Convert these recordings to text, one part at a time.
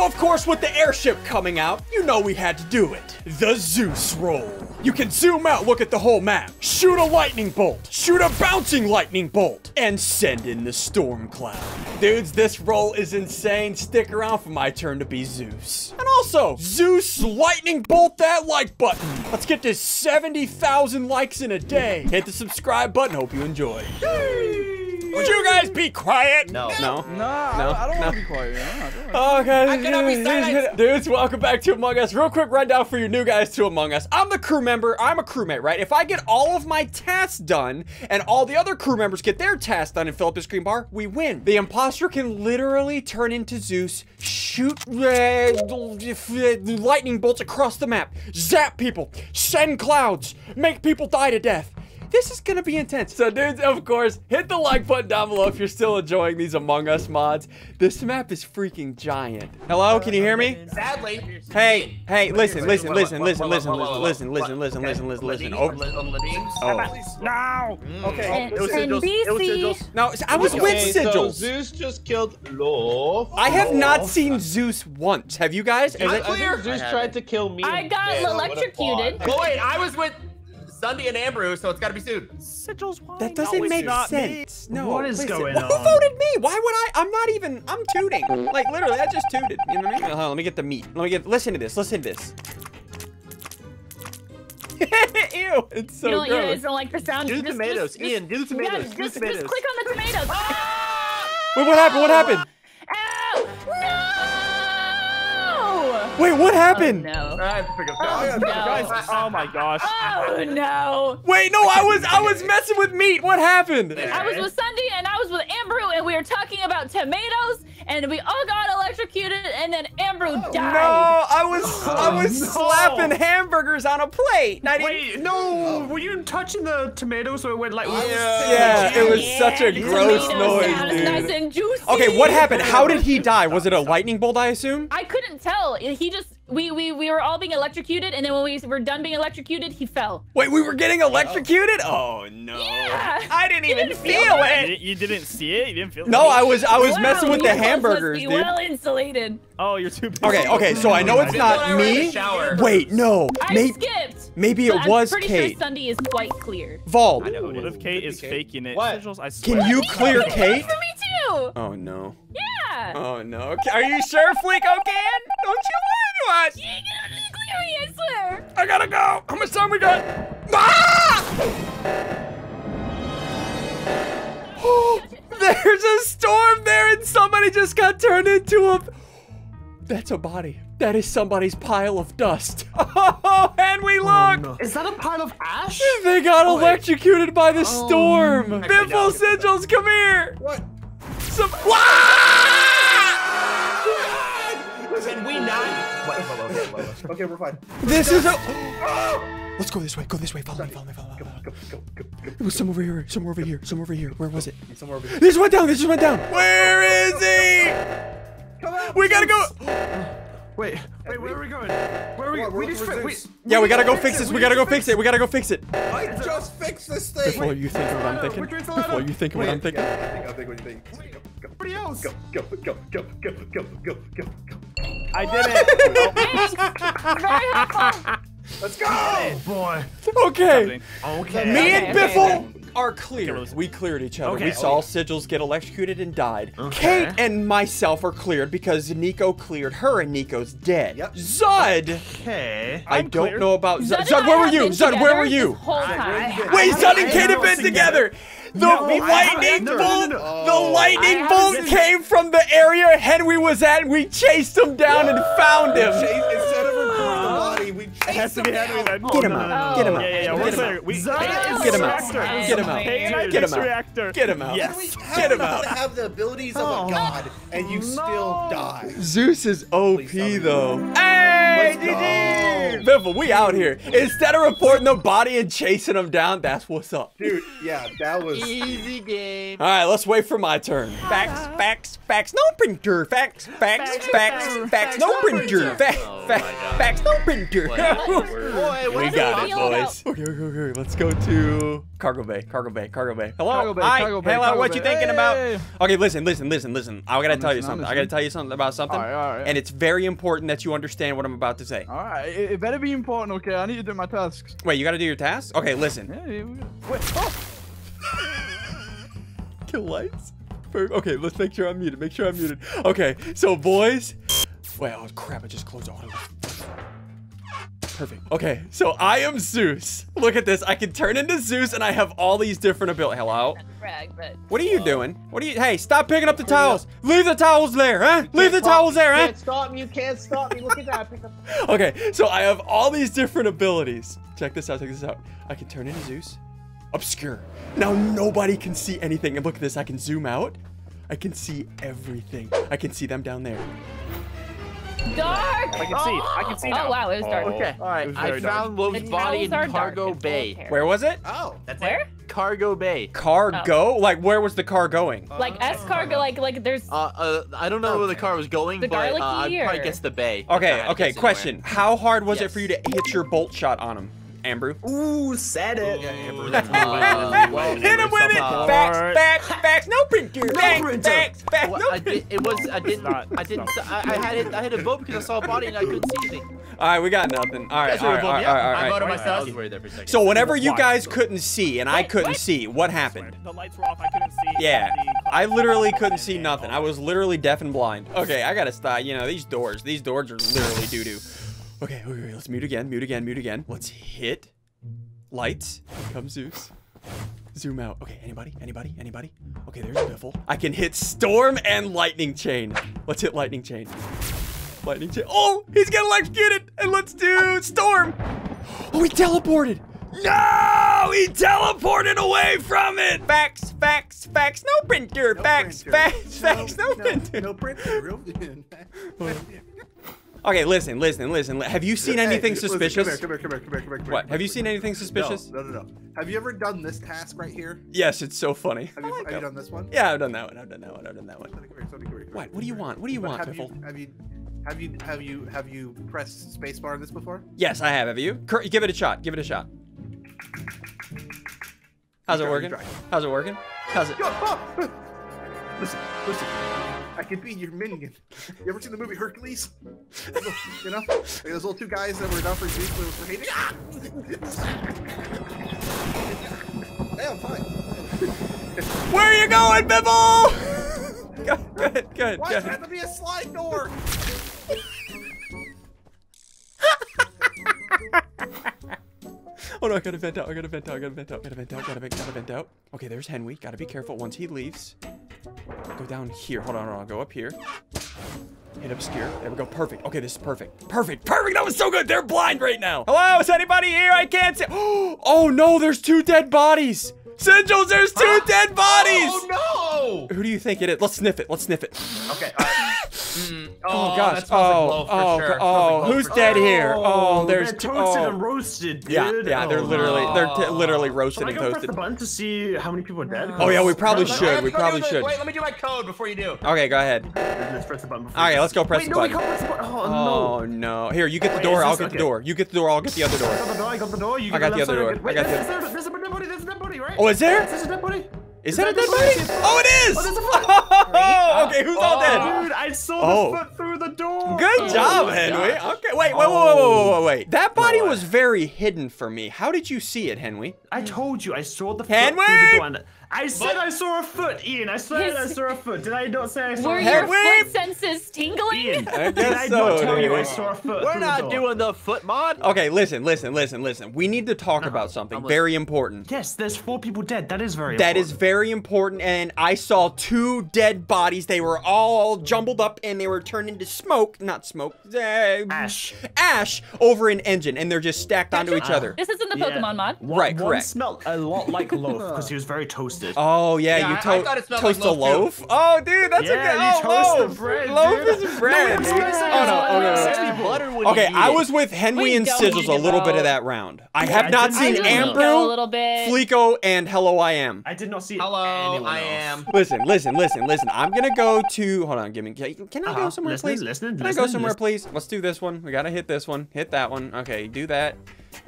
Of course, with the airship coming out, you know we had to do it. The Zeus role. You can zoom out, look at the whole map, shoot a lightning bolt, shoot a bouncing lightning bolt, and send in the storm cloud. Dudes, this role is insane. Stick around for my turn to be Zeus. And also, Zeus lightning bolt that like button. Let's get to 70,000 likes in a day. Hit the subscribe button. Hope you enjoy. Would you guys be quiet? No. No. No. No, I, I don't no. want to be quiet. Nah, don't. Oh, guys. I cannot be silenced. Dudes, welcome back to Among Us. Real quick rundown for you new guys to Among Us. I'm the crew member. I'm a crewmate, right? If I get all of my tasks done and all the other crew members get their tasks done and fill up the screen bar, we win. The imposter can literally turn into Zeus, shoot lightning bolts across the map, zap people, send clouds, make people die to death. This is gonna be intense. So dudes, of course, hit the like button down below if you're still enjoying these Among Us mods. This map is freaking giant. Hello, can you hear me? Sadly. Hey, hey, listen, listen, listen, listen, listen, what, what, listen, listen, listen, listen, listen, listen. Oh, Liddy, Liddy. oh. No. Mm. Okay. And, It was sigils. It was sigils. No, I was with Okay, sigils. Zeus just killed Loaf. I have not seen Zeus once. Have you guys? Is I'm it- clear. Zeus tried to kill me. I got instead. I would've electrocuted. fought. Well, wait, I was with Sundee and Ambrew, so it's gotta be soon. Sigils, why? That doesn't it's make not me. sense. No. What is listen. going Well, Who voted me? Why would I? I'm not even. I'm tooting. Like literally, I just tooted. You know what I mean? Hold on, let me get the meat. Let me get. Listen to this. Listen to this. Ew! It's so you, don't, you gross. guys don't like the sound. Do the Just- tomatoes, just- Ian. Do the Yeah, tomatoes. do just, the just click on the tomatoes. Wait, what happened? What happened? Wait, what oh, happened? Oh, no. I have to pick up Oh, no. Guys, oh my gosh. Oh, no. Wait, no, I was I was messing with meat. What happened? I was with Sundee and I was with Ambrew and we were talking about tomatoes and we all got electrocuted and then Ambrew oh, died. No, I was oh, I was no. slapping hamburgers on a plate. and I didn't- Wait, no. Were you touching the tomato so it went like? Yeah, yeah it was such a gross noise, dude. Nice and juicy. Okay, what happened? How did he die? Was it a lightning bolt? I assume. I couldn't tell. He just we we we were all being electrocuted and then when we were done being electrocuted, he fell. Wait, we were getting electrocuted? Oh no! Yeah. I didn't You even didn't feel feel You it. didn't, you didn't see it? You didn't feel it? No, I was I was Wow, messing with the you guys must hamburgers, be dude. Well insulated. Oh, you're too busy. Okay, okay, so I know it's didn't know not I was in the me. shower. Wait, no, I maybe skipped. maybe it was I'm pretty Kate. sure Sundee is quite clear. Vault, I know. What if Kate is faking it? What? Sigils, I swear. can you clear Kate? for me too. Oh no. Yeah. Oh no. Are you sure, Fleeko can? Don't you lie to us. You ain't gonna clear me, I swear. I gotta go. How much time we got? Ah! Oh, there's a storm there, and somebody just got turned into a. That's a body. That is somebody's pile of dust. Oh, and we oh, look. Is that a pile of ash? They got oh, electrocuted by the oh, storm. Actually, no. Biffle Sigils, come here. What? Some. Wah! Can we not? What, what, what, what, what, what? Okay, we're fine. This is a. Ah! Let's go this way. Go this way. Follow me. Follow me. Follow me. Go, Follow me. go, go, go, go. It was somewhere over here. Somewhere over here. Somewhere over here. Where was it? Somewhere over here. This went down. This just went down. Where is he? Come on. We gotta go. Wait, wait, where are we going? Where are we? Come on, we we're just looking fi- for we, Zeus. Yeah, we gotta go need fix to this. it. We gotta need go to fix it. We gotta go fix it. I just fixed this thing. Before you think what I'm ladder? thinking. Which way's the Before ladder? you think what I'm thinking. Yeah, I think, I think what you think. Go, go, Everybody else. go, go, go, go, go, go, go, go, go. I did it. Thanks. Very helpful. Let's go. oh boy. Okay. Okay. Me and Okay, okay, Biffle are clear. Okay, We cleared each other. Okay. We saw yeah. Sigils get electrocuted and died. Okay. Kate and myself are cleared because Nico cleared her and Nico's dead. Yep. Zud. Okay. I I'm don't clear. know about Zud. Zud Zud, where were you? Zud, where were you? This whole time. Wait, I Zud and Kate have been been together. The No, lightning haven't. No, no, bolt, no, no. the Oh. lightning I bolt haven't. came from the area Henry was at, and we chased him down and found him. It has to be Henry down. then. Get him out. no, no, Get him out. Yeah, yeah, yeah. Get We're clear. We, Zud Kate is is Get him out. reactor. Get him out. Kate Get him out. reactor. Get him out. Yes. How do we- how Get him you out. have the abilities of Oh. a god and you still die? Zeus is OP Please tell me. though. Hey, Let's. GG! Biffle, we out here. Instead of reporting the body and chasing him down, that's what's up. Dude, yeah, that was. Easy game. All right, let's wait for my turn. Facts, facts, facts, no printer. Facts, facts, facts, facts, no printer. Facts, Oh facts, facts, no printer. What? Word. Boy, We got it, boys. Okay, okay, okay. Let's go to Cargo bay, cargo bay, cargo bay. Hello, Cargo bay, Hi. cargo bay, hello. cargo what you thinking Hey. about? Okay, listen, listen, listen, listen. I gotta I'm tell you listening, I'm something. I gotta tell you something about something, Alright, alright. and it's very important that you understand what I'm about to say. All right, it, it better be important, okay? I need to do my tasks. Wait, you gotta do your tasks? Okay, listen. Yeah, yeah, we got- Wait, oh! Kill lights. Per- Okay, let's make sure I'm muted. Make sure I'm muted. Okay, so boys. Wait, oh crap! I just closed all auto. Perfect. Okay, so I am Zeus. Look at this. I can turn into Zeus, and I have all these different abilities. Hello. Brag, but What are you doing? What are you? Hey, stop picking up the towels. Leave the towels there, huh? Leave the towels there, You huh? can't stop me. You can't stop me. Look at that. Okay, so I have all these different abilities. Check this out, check this out. I can turn into Zeus. Obscure. Now nobody can see anything. And look at this, I can zoom out. I can see everything. I can see them down there. Dark. I can see. I can see Oh wow, it was dark. Okay. All right, I very dark. found Love's The body in Cargo and full Bay. Where was it? Oh. That's Where? it. Cargo Bay. Cargo? Oh. Like where was the car going? Like S cargo, like like there's. Uh, uh, I don't know where the car was going, The but uh, I'd probably guess the bay. Okay, okay, guess question. How hard was it for you to hit your bolt shot on him, Ambrew? Ooh, said it. Uh, well, Hit him with it! Facts, facts, facts, no printer! Facts, printer. facts, facts, Well, no I did, it was. I didn't. not- I didn't. I, I had it. I had a vote because I saw a body and I couldn't see anything. Alright, we got nothing. All right, all right, all right, all right, all right. I voted myself. I I was worried there for a second. So whenever you guys couldn't see and I couldn't see, what happened? The lights were off. I couldn't see. Yeah, I literally couldn't see nothing. I was literally deaf and blind. Okay, I gotta stop. You know, these doors, these doors are literally doo doo. Okay, okay, okay, let's mute again, mute again, mute again. Let's hit lights. Here comes Zeus. Zoom out. Okay, anybody? Anybody? Anybody? Okay, there's Biffle. I can hit Storm and Lightning Chain. Let's hit Lightning Chain. Lightning Chain. Oh, he's getting electrocuted. And let's do Storm. Oh, he teleported. No, he teleported away from it. Facts, facts, facts. No printer. No facts, printer. facts, facts. No, printer. No printer. Real. Okay, listen, listen, listen. Have you seen anything Hey, listen, suspicious? Come here, come here, come here, come here, come here. What? come Have you seen anything suspicious? No, no, no, no. Have you ever done this task right here? Yes, it's so funny. Have you, have you done this one? Yeah, I've done that one. I've done that one. I've done that one. Sonny, come here, Sonny, come here, come What? here, What do you want? What do you But want, have you, Biffle? have you, have you, have you, have you pressed spacebar on this before? Yes, I have. Have you? Cur- give it a shot. Give it a shot. How's it working? How's it working? How's it? Yo, oh! Listen, listen. I could be your minion. You ever seen the movie Hercules? you know, like those little two guys that were down for Zeus but it was for Hades. Ah! hey, I'm fine. Where are you going, Biffle? go, go ahead, go ahead, Why go does it have to be a slide door? Oh no, I gotta vent out. I gotta vent out. I gotta vent out. Gotta vent out. Gotta vent. Gotta vent out. Okay, there's Henry. Gotta be careful once he leaves. Go down here. Hold on, hold on. Go up here. Hit obscure. There we go. Perfect. Okay, this is perfect. Perfect. Perfect. That was so good. They're blind right now. Hello, is anybody here? I can't see. Oh no, there's two dead bodies. Sigils, there's two dead bodies. Oh no. Who do you think it is? Let's sniff it. Let's sniff it. Okay. All right. Mm, Oh, gosh. Oh, like loaf for oh, sure. oh, Smells like loaf who's for dead sure. here? Oh, there's they're two- toasted oh. and roasted, dude. Yeah, yeah, they're Oh, literally they're t- no. literally Should roasted I and go press toasted. the button to see how many people are dead? Oh yeah, we probably Let's- should. We probably the- should. Wait, let me do my code before you do. Okay, go ahead. Let's press the button. before Okay, we- let's go press Wait, the no, we button. can't press the button. Oh, Oh no. no! Here, you get the Wait, door. I'll get the door. You get the door. I'll get the other I door. got the door. I got the door. You I got the other door. I got there's, the- there's, there's a dead body. There's a dead body, right? Oh, is there? There's a dead body. Is Is that a dead the body? foot? Oh, it is! Oh, there's a foot. Oh, okay, who's all dead? Oh. Dude, I saw Oh. the foot through the door. Good Oh job, my Henry. gosh. Okay, wait, wait, wait, wait, wait, wait, wait. That body was very hidden for me. How did you see it, Henry? I told you I saw the foot through the door. And I said I saw a foot, Ian. I said I saw a foot. Did I not say I saw Were a your foot? Henry! foot senses tingling? Ian, I did guess I so, not tell you I saw a foot We're not the doing the foot mod. Okay, listen, listen, listen, listen. We need to talk uh-huh. about something I'm very important. Yes, there's four people dead. That is very That is important. very important, and I saw two dead bodies. They were all jumbled up, and they were turned into smoke, not smoke, uh, Ash. ash over an engine, and they're just stacked onto each other. This isn't the Yeah. Mod. One, Right, one correct. smelled a lot like loaf because he was very toasted. Oh yeah, Yeah, you I- I thought it smelled toast like a loaf, loaf. Oh, dude, that's Yeah, a good. you oh, toast the loaf. bread, loaf dude. is bread. No, dude. oh no, oh no, no. No. people. butter when you Okay, I was with Henry and don't Sigils a little bit of that round. I have I not did seen see I Nico go a Ambrew. Fleeko, and Hello I Am. I did not see Hello, I am. Listen, listen, listen, listen. I'm gonna go to. Hold on, give me. Can, can I go Uh-huh. somewhere, Listening, please? listening, Can I go somewhere, please? Let's do this one. We gotta hit this one. Hit that one. Okay, do that.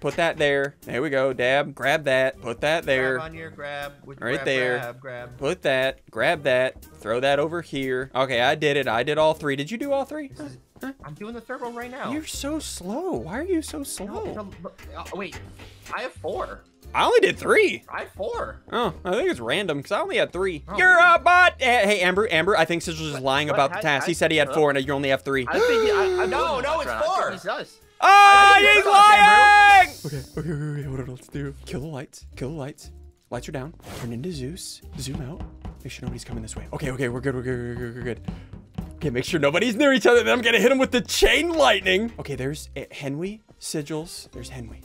Put that there. There we go. Dab. Grab that. Put that there. Grab on your grab. With Right grab, there. Grab, grab. Put that. Grab that. Throw that over here. Okay, I did it. I did all three. Did you do all three? I'm doing the third one right now. You're so slow. Why are you so slow? no, look, uh, wait. I have four. I only did three. I have four. Oh, I think it's random because I only had three. Oh. You're a bot. Eh, Hey, Amber, Amber, I think Sigils just lying what? about the task. how- he said he had four and you only have three. I think he, I, I No, no, it's four. He's us. Ah, I he's lying! Okay, okay, okay, okay, what else to do? Kill the lights, kill the lights. Lights are down. Turn into Zeus. Zoom out. Make sure nobody's coming this way. Okay, okay, we're good, we're good, we're good, we're good. Okay, make sure nobody's near each other. Then I'm gonna hit him with the chain lightning. Okay, there's uh, Henwy, Sigils. There's Henwy.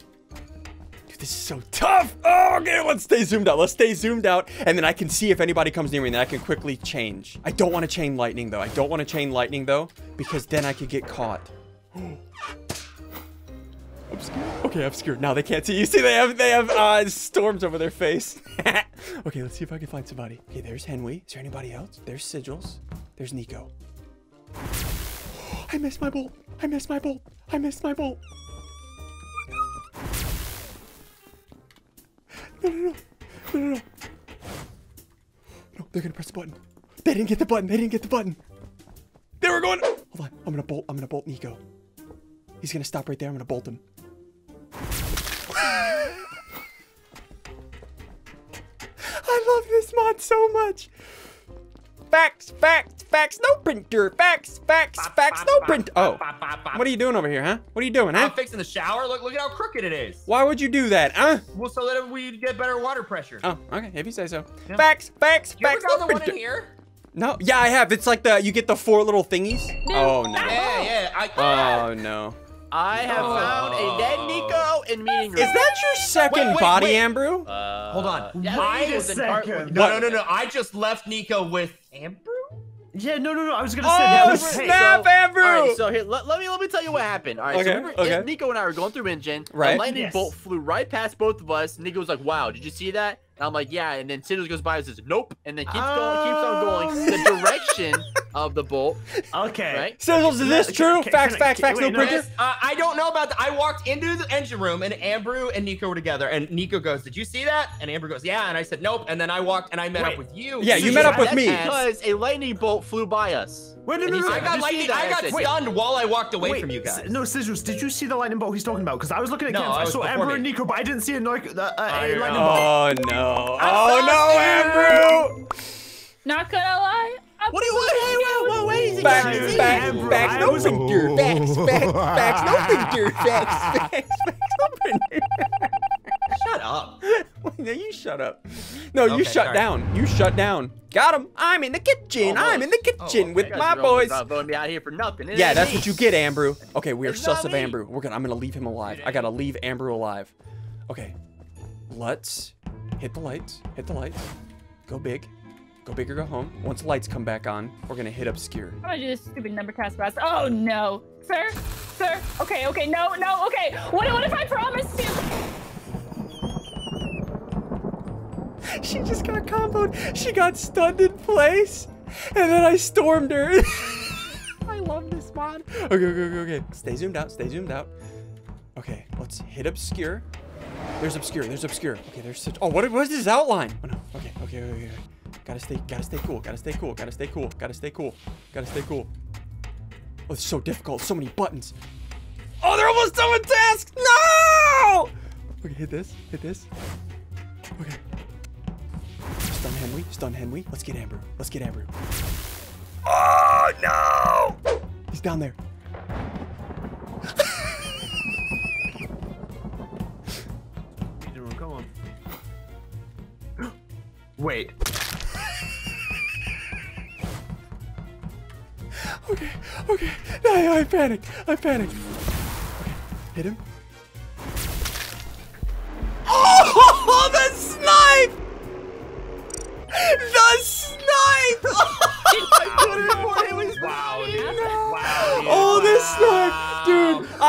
Dude, this is so tough. Oh, okay, let's stay zoomed out. Let's stay zoomed out, and then I can see if anybody comes near me, and then I can quickly change. I don't want to chain lightning though. I don't want to chain lightning though, because then I could get caught. Obscure. Okay, obscure. Now they can't see. You see, they have they have uh, storms over their face. okay, let's see if I can find somebody. Okay, there's Henry. Is there anybody else? There's Sigils. There's Nico. I missed my bolt. I missed my bolt. I missed my bolt. No, no, no. No, no, no. No, they're gonna press the button. They didn't get the button. They didn't get the button. They were going. Hold on. I'm gonna bolt. I'm gonna bolt Nico. He's gonna stop right there. I'm gonna bolt him. I love this mod so much. Facts, facts, facts, no printer. Facts, facts, facts, no print. Oh, what are you doing over here, huh? What are you doing, huh? I'm fixing the shower. Look, look at how crooked it is. Why would you do that, huh? Well, so that we get better water pressure. Oh, okay, if you say so. Yeah. Facts, facts, you ever facts, got no the one in here? No, yeah, I have. It's like the you get the four little thingies. Oh no. Yeah, yeah. I, Oh no. I have found a dead Nico in meeting room. Is that your second Wait, wait, body, wait. Ambrew? Uh, Hold on. Yeah, Wait a was in second. no, no, no, no. I just left Nico with Amber. Yeah, no, no, no. I was gonna say. yeah, Oh listen, hey, snap, so- Ambrew! All right, so here, let, let me let me tell you what happened. All right, Okay, so we were, okay. Nico and I were going through engine. Right. A lightning Yes. bolt flew right past both of us. Nico was like, "Wow, did you see that?" And I'm like, "Yeah." And then Siddles goes by and says, "Nope," and then keeps going, keeps on going. The direction of the bolt, Okay. right? Sizzles, is this Okay, true? okay, Facts, I- facts, can- facts, no no, printer? Uh, I don't know about that. I walked into the engine room and Amber and Nico were together. And Nico goes, "Did you see that?" And Amber goes, "Yeah." And I said, "Nope." And then I walked and I met Wait. up with you. Yeah, you So met up with me. Because a lightning bolt flew by us. Wait, no, And no, no. I got lightning. I got said, stunned while I walked away Wait, from you S- guys. No, Scissors, did you see the lightning bolt he's talking about? Because I was looking at No, Camp, I I saw Amber me. and Nico, but I didn't see a, like, uh, a I lightning bolt. Oh no. I Oh no, Amber! Not gonna lie. I'm What do you want? Hey, wait, wait, wait, wait, Facts, Dude, facts, Ambrew, facts, I no was- printer. Facts, facts, facts, no printer. Facts, facts, facts, no printer. Shut up. no, you shut up. No, you shut sorry. down. You shut down. Got him. I'm in the kitchen. I'm in the kitchen Oh, oh, oh with my Guys are boys. Not voting me out here for nothing. It Yeah, that's me. what you get, Ambrew. Okay, we are It's sus of me. Ambrew. We're gonna. I'm gonna leave him alive. I gotta leave Ambrew alive. Okay, let's hit the lights. Hit the lights. Go big. Go big or go home. Once the lights come back on, we're gonna hit obscure. I'm gonna do this stupid number cast fast. Oh no, sir, sir. Okay, okay, no, no, okay. What, what if I promise you? She just got comboed. She got stunned in place, and then I stormed her. I love this mod. Okay, okay, okay, okay. Stay zoomed out. Stay zoomed out. Okay, let's hit obscure. There's obscure. There's obscure. Okay, there's such. Oh, what? Is this outline? Oh no. Okay, okay, okay, okay. Gotta stay. Gotta stay cool. Gotta stay cool. Gotta stay cool. Gotta stay cool. Gotta stay cool. Oh, it's so difficult. So many buttons. Oh, they're almost done with tasks. No. Okay, hit this. Hit this. Okay. Stun Henry. Stun Henry. Let's get Amber. Let's get Amber. Oh no! He's down there. Come on. Wait. Okay, okay. No, I panicked. I panicked. Okay, hit him.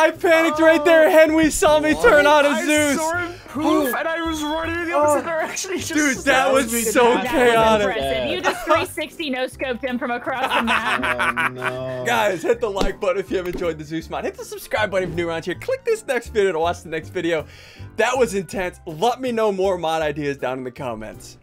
I panicked right there. Oh. Henry saw me turn on a I Zeus. saw him poof, and I was running in the opposite oh. direction. He just Dude, that was me. so That was chaotic. impressive. You just 360 no scoped him from across the map. Oh no. Guys, hit the like button if you have enjoyed the Zeus mod. Hit the subscribe button if you're new around here. Click this next video to watch the next video. That was intense. Let me know more mod ideas down in the comments.